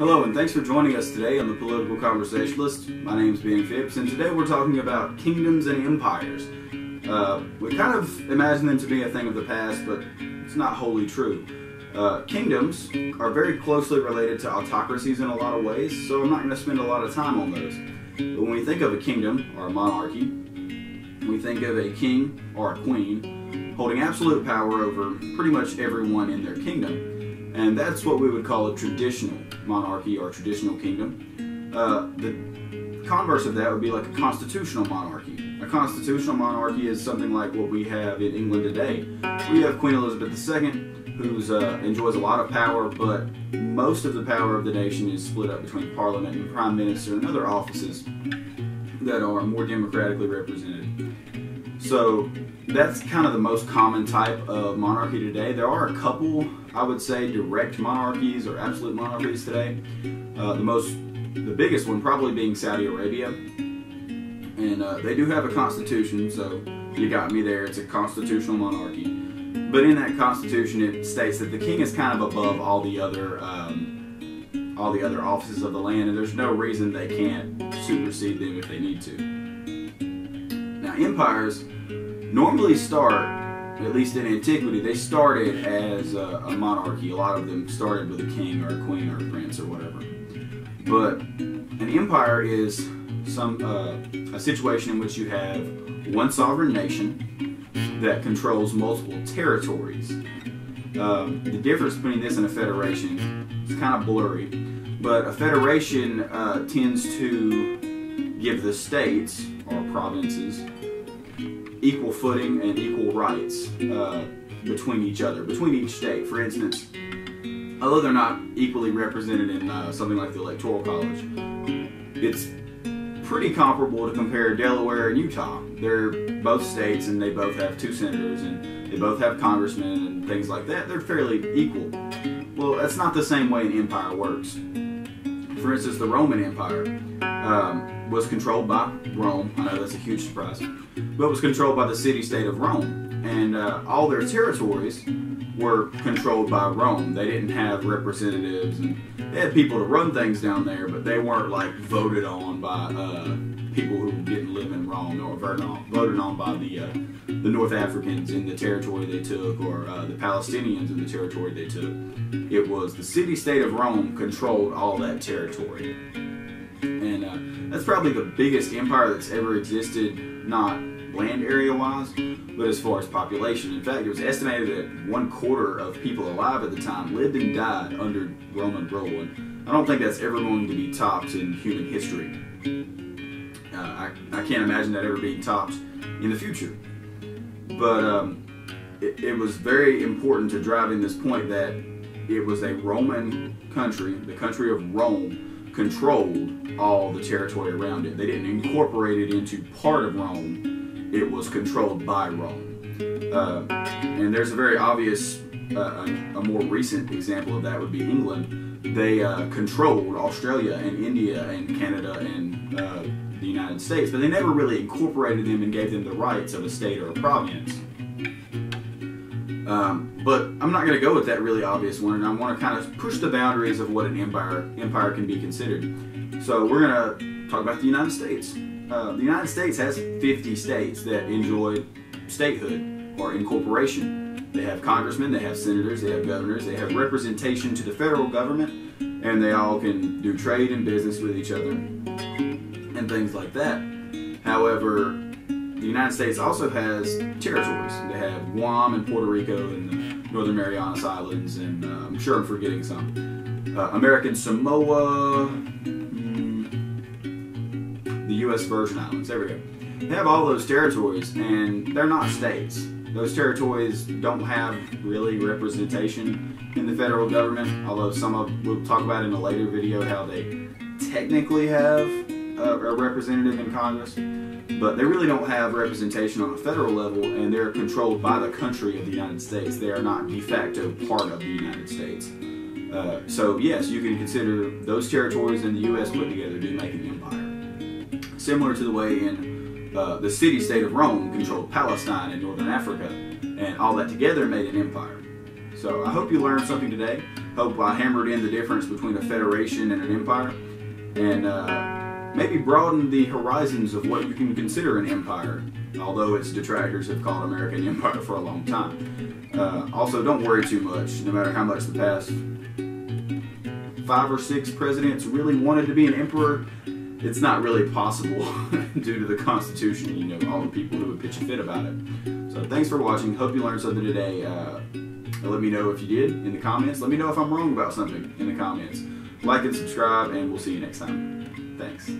Hello, and thanks for joining us today on the Political Conversationalist. My name is Ben Phipps, and today we're talking about kingdoms and empires. Uh, we kind of imagine them to be a thing of the past, but it's not wholly true. Uh, kingdoms are very closely related to autocracies in a lot of ways, so I'm not going to spend a lot of time on those. But when we think of a kingdom or a monarchy, we think of a king or a queen holding absolute power over pretty much everyone in their kingdom. And that's what we would call a traditional monarchy or traditional kingdom. Uh, the converse of that would be like a constitutional monarchy. A constitutional monarchy is something like what we have in England today. We have Queen Elizabeth II, who uh, enjoys a lot of power, but most of the power of the nation is split up between Parliament and Prime Minister and other offices that are more democratically represented. So that's kind of the most common type of monarchy today. There are a couple, I would say, direct monarchies or absolute monarchies today. Uh, the most, the biggest one probably being Saudi Arabia, and uh, they do have a constitution. So you got me there. It's a constitutional monarchy, but in that constitution, it states that the king is kind of above all the other. Um, all the other offices of the land, and there's no reason they can't supersede them if they need to. Now, empires normally start, at least in antiquity, they started as a, a, monarchy. A lot of them started with a king or a queen or a prince or whatever. But an empire is some uh, a situation in which you have one sovereign nation that controls multiple territories. Um, the difference between this and a federation is kind of blurry, but a federation uh, tends to give the states or provinces equal footing and equal rights uh, between each other, between each state. For instance, although they're not equally represented in uh, something like the Electoral College, it's pretty comparable to compare Delaware and Utah. They're both states and they both have two senators and they both have congressmen and things like that. They're fairly equal. Well, that's not the same way an empire works. For instance, the Roman Empire um, was controlled by Rome. I know that's a huge surprise but was controlled by the city-state of Rome. And uh, all their territories were controlled by Rome. They didn't have representatives, and they had people to run things down there, but they weren't like voted on by uh, people who didn't live in Rome or voted on, by the uh, the North Africans in the territory they took, or uh, the Palestinians in the territory they took. It was the city-state of Rome controlled all that territory, and uh, that's probably the biggest empire that's ever existed. Not land area wise, but as far as population. In fact, it was estimated that one quarter of people alive at the time lived and died under Roman rule. And I don't think that's ever going to be topped in human history. Uh, I, I can't imagine that ever being topped in the future. But um, it, it was very important to drive in this point that it was a Roman country, the country of Rome, controlled all the territory around it. They didn't incorporate it into part of Rome it was controlled by Rome. Uh, and there's a very obvious, uh, a, more recent example of that would be England. They uh, controlled Australia and India and Canada and uh, the United States, but they never really incorporated them and gave them the rights of a state or a province. Um, but I'm not going to go with that really obvious one, and I want to kind of push the boundaries of what an empire empire can be considered. So we're going to talk about the United States. Uh, the United States has 50 states that enjoy statehood or incorporation. They have congressmen, they have senators, they have governors, they have representation to the federal government, and they all can do trade and business with each other and things like that. However, the United States also has territories. They have Guam and Puerto Rico and the Northern Marianas Islands, and uh, I'm sure I'm forgetting some. Uh, American Samoa, the U.S. Virgin Islands. There we go. They have all those territories, and they're not states. Those territories don't have really representation in the federal government, although some of we'll talk about in a later video how they technically have a, a representative in Congress, but they really don't have representation on a federal level, and they're controlled by the country of the United States. They are not de facto part of the United States. Uh, so yes, you can consider those territories in the U.S. put together do make an empire similar to the way in uh, the city-state of Rome controlled Palestine and northern Africa, and all that together made an empire. So I hope you learned something today. Hope I hammered in the difference between a federation and an empire, and uh, maybe broaden the horizons of what you can consider an empire. Although its detractors have called America an empire for a long time. Uh, also, don't worry too much. No matter how much the past five or six presidents really wanted to be an emperor, it's not really possible due to the Constitution. You know, all the people who would pitch a fit about it. So thanks for watching. Hope you learned something today. Uh, let me know if you did in the comments. Let me know if I'm wrong about something in the comments. Like and subscribe, and we'll see you next time. Thanks.